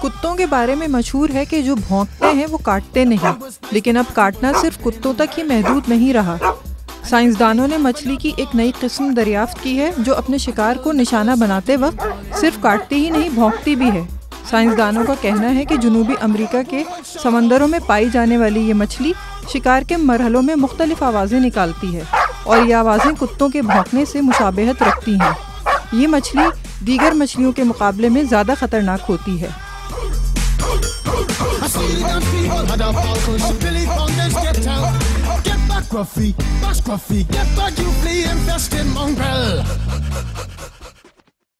कुत्तों के बारे में मशहूर है कि जो भौंकते हैं, वो काटते नहीं। लेकिन अब काटना सिर्फ़ कुत्तों तक ही महदूद नहीं रहा। साइंसदानों ने मछली की एक नई किस्म दरियाफ्त की है, जो अपने शिकार को निशाना बनाते वक्त सिर्फ़ काटती ही नहीं, भौंकती भी है। साइंसदानों का कहना है कि जनूबी अमेरिका के समंदरों में पाई जाने वाली ये मछली शिकार के मरहलों में मुख्तलिफ़ आवाज़ें निकालती है और ये आवाज़ें कुत्तों के भौंकने से मुशाबहत रखती हैं। ये मछली दीगर मछलियों के मुकाबले में ज़्यादा ख़तरनाक होती है Get back, Ruffy, bash Ruffy. get back, you flea infested mongrel.